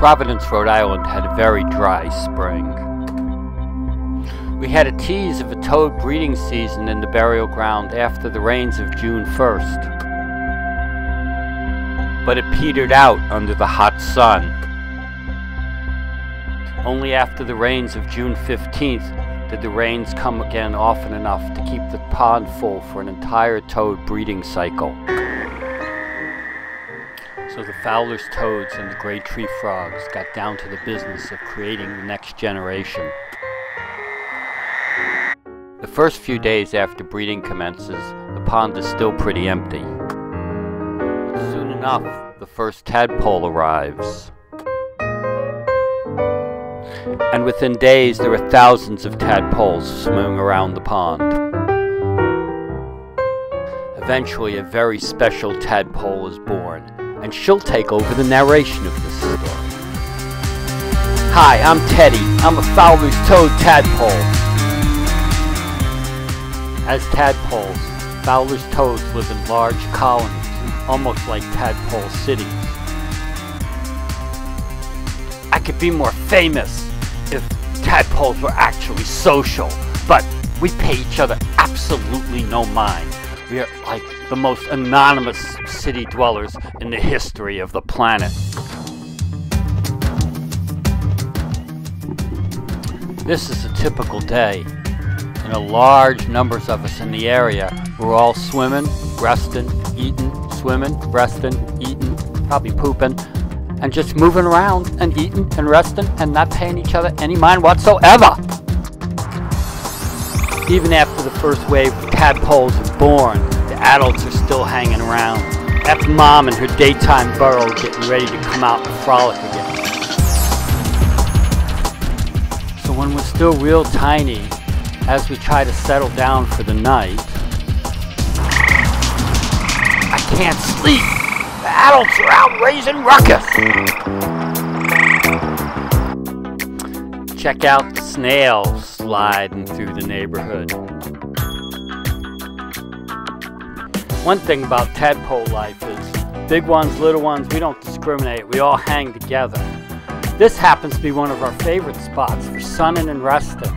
Providence, Rhode Island had a very dry spring. We had a tease of a toad breeding season in the burial ground after the rains of June 1st. But it petered out under the hot sun. Only after the rains of June 15th did the rains come again often enough to keep the pond full for an entire toad breeding cycle. So the Fowler's toads and the gray tree frogs got down to the business of creating the next generation. The first few days after breeding commences, the pond is still pretty empty. But soon enough, the first tadpole arrives. And within days, there are thousands of tadpoles swimming around the pond. Eventually, a very special tadpole is born, and she'll take over the narration of this story. Hi, I'm Teddie. I'm a Fowler's Toad tadpole. As tadpoles, Fowler's toads live in large colonies, almost like tadpole cities. I could be more famous if tadpoles were actually social, but we pay each other absolutely no mind. We are like the most anonymous city dwellers in the history of the planet. This is a typical day. And a large numbers of us in the area we're all swimming, resting, eating, swimming, resting, eating, probably pooping, and just moving around and eating and resting and not paying each other any mind whatsoever. Even after the first wave of tadpoles is born, adults are still hanging around. That's mom and her daytime burrow getting ready to come out and frolic again. So when we're still real tiny, as we try to settle down for the night, I can't sleep. The adults are out raising ruckus. Check out the snails sliding through the neighborhood. One thing about tadpole life is big ones, little ones, we don't discriminate. We all hang together. This happens to be one of our favorite spots for sunning and resting.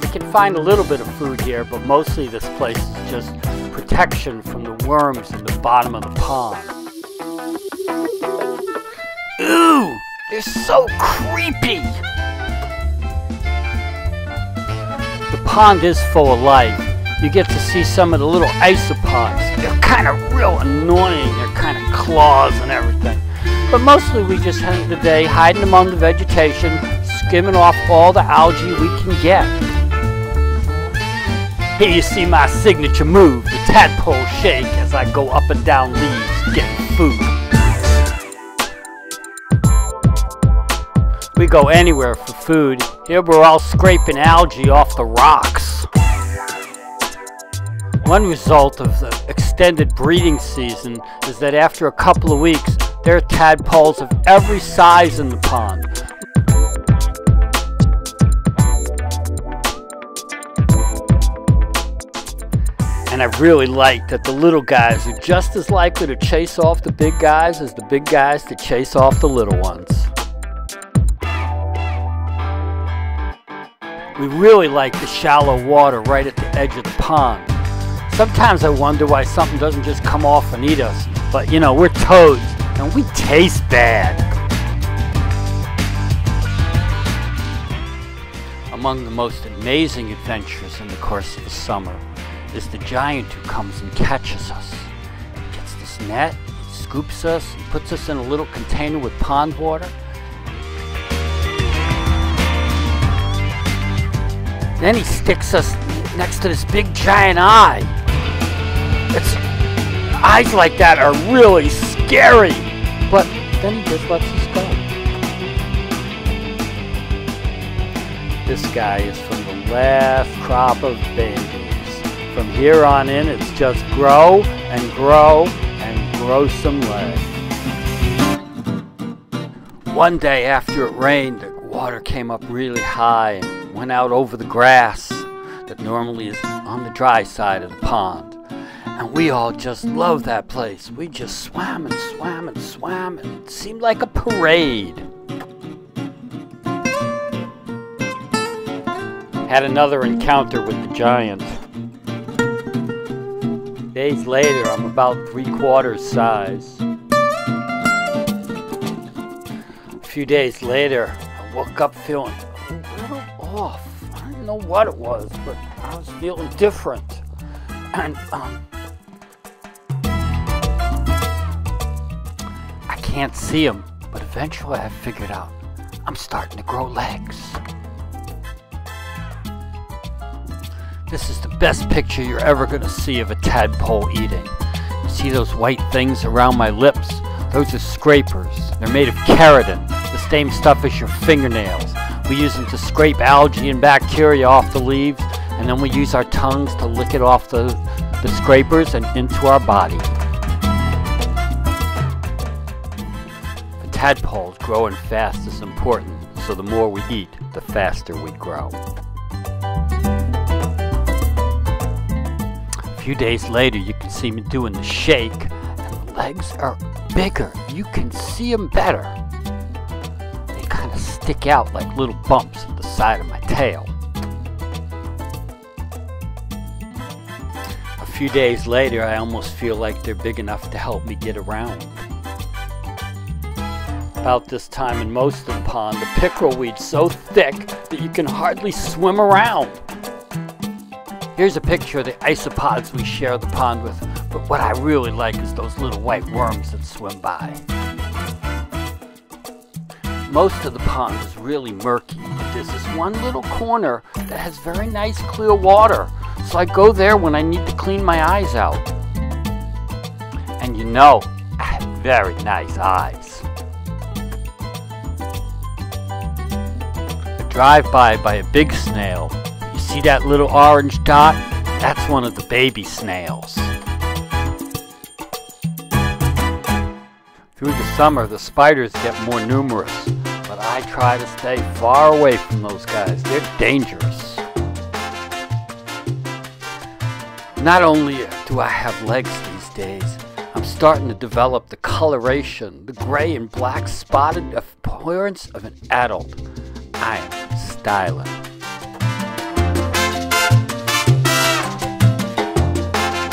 We can find a little bit of food here, but mostly this place is just protection from the worms in the bottom of the pond. Ooh, they're so creepy! The pond is full of life. You get to see some of the little isopods. They're kind of real annoying. They're kind of claws and everything. But mostly we just spend the day hiding among the vegetation, skimming off all the algae we can get. Here you see my signature move, the tadpole shake, as I go up and down leaves getting food. We go anywhere for food. Here we're all scraping algae off the rocks. One result of the extended breeding season is that after a couple of weeks, there are tadpoles of every size in the pond. And I really like that the little guys are just as likely to chase off the big guys as the big guys to chase off the little ones. We really like the shallow water right at the edge of the pond. Sometimes I wonder why something doesn't just come off and eat us. But you know, we're toads and we taste bad. Among the most amazing adventures in the course of the summer is the giant who comes and catches us. He gets this net, he scoops us, and puts us in a little container with pond water. Then he sticks us next to this big giant eye. It's eyes like that are really scary. But then he just lets us go. This guy is from the last crop of babies. From here on in, it's just grow and grow and grow some legs. One day after it rained, the water came up really high and went out over the grass that normally is on the dry side of the pond. And we all just loved that place. We just swam and swam and swam and it seemed like a parade. Had another encounter with the giant. Days later, I'm about three quarters size. A few days later, I woke up feeling a little off. I don't know what it was, but I was feeling different. And, um, can't see them, but eventually I figured out I'm starting to grow legs. This is the best picture you're ever going to see of a tadpole eating. You see those white things around my lips? Those are scrapers. They're made of keratin, the same stuff as your fingernails. We use them to scrape algae and bacteria off the leaves, and then we use our tongues to lick it off the, the scrapers and into our body. Tadpoles growing fast is important, so the more we eat, the faster we grow. A few days later, you can see me doing the shake, and the legs are bigger. You can see them better. They kind of stick out like little bumps at the side of my tail. A few days later, I almost feel like they're big enough to help me get around. About this time in most of the pond, the pickerel weed's so thick that you can hardly swim around. Here's a picture of the isopods we share the pond with, but what I really like is those little white worms that swim by. Most of the pond is really murky, but there's this one little corner that has very nice clear water, so I go there when I need to clean my eyes out. And you know, I have very nice eyes. A drive-by by a big snail You See that little orange dot? That's one of the baby snails. Through the summer, the spiders get more numerous, but I try to stay far away from those guys. They're dangerous. Not only do I have legs these days, I'm starting to develop the coloration, the gray and black spotted appearance of an adult. I am styling.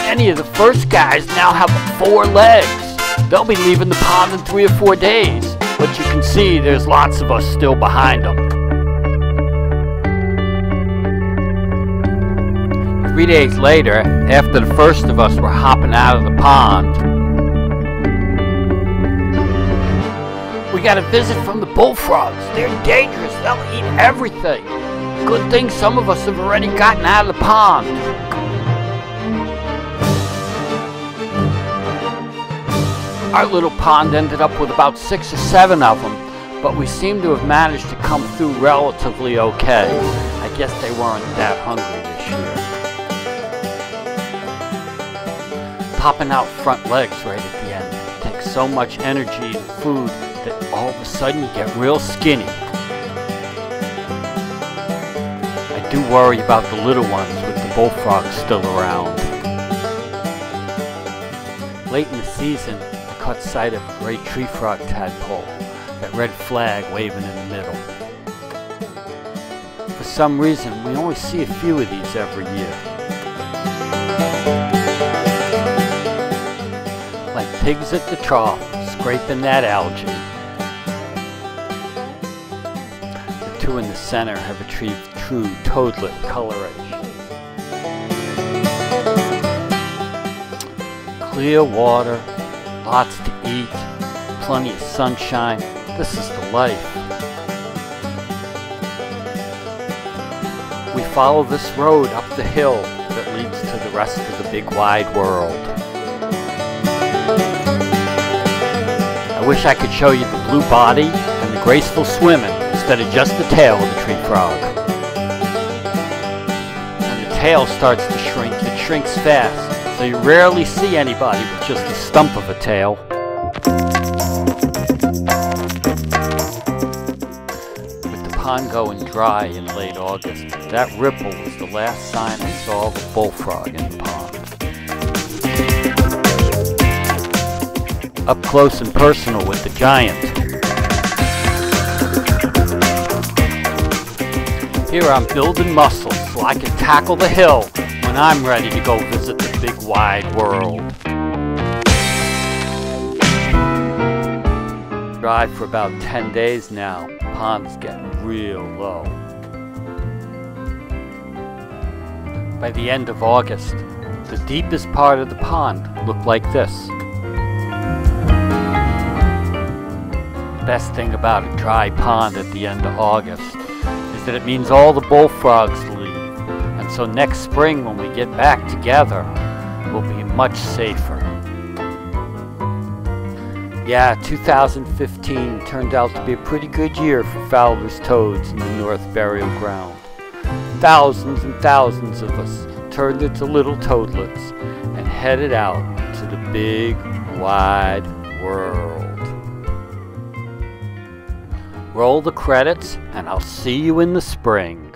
Any of the first guys now have four legs. They'll be leaving the pond in three or four days, but you can see there's lots of us still behind them. Three days later, after the first of us were hopping out of the pond, we got a visit from the bullfrogs. They're dangerous. They'll eat everything. Good thing some of us have already gotten out of the pond. Our little pond ended up with about six or seven of them, but we seem to have managed to come through relatively okay. I guess they weren't that hungry this year. Popping out front legs right at the end takes so much energy and food all of a sudden you get real skinny. I do worry about the little ones with the bullfrogs still around. Late in the season, I caught sight of a gray tree frog tadpole, that red flag waving in the middle. For some reason, we only see a few of these every year. Like pigs at the trough, scraping that algae. In the center have achieved true toadlet coloration. Clear water, lots to eat, plenty of sunshine. This is the life. We follow this road up the hill that leads to the rest of the big wide world. I wish I could show you the blue body and the graceful swimming instead of just the tail of the tree frog. When the tail starts to shrink, it shrinks fast so you rarely see anybody with just the stump of a tail. With the pond going dry in late August, that ripple was the last sign I saw of a bullfrog in the pond. Up close and personal with the giant. Here I'm building muscle so I can tackle the hill when I'm ready to go visit the big wide world. Drive for about 10 days now. Pond's getting real low. By the end of August, the deepest part of the pond looked like this. best thing about a dry pond at the end of August that it means all the bullfrogs leave. And so next spring when we get back together, we'll be much safer. Yeah, 2015 turned out to be a pretty good year for Fowler's toads in the North Burial Ground. Thousands and thousands of us turned into little toadlets and headed out to the big, wide world. Roll the credits, and I'll see you in the spring.